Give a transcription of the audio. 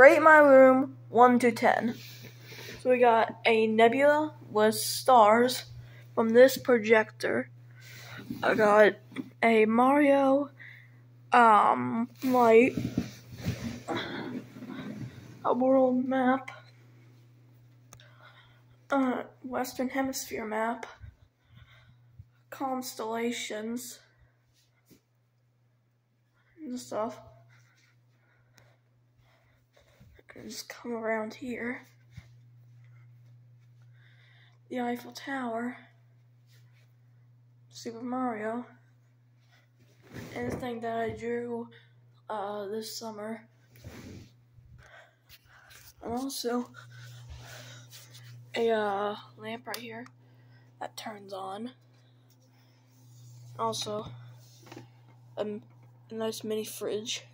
rate my room 1 to 10. So we got a nebula with stars from this projector. I got a Mario um light, a world map, a Western Hemisphere map, constellations, and stuff. Just come around here. The Eiffel Tower. Super Mario. Anything that I drew uh, this summer. And also a uh, lamp right here that turns on. Also a nice mini fridge.